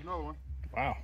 There's another one. Wow.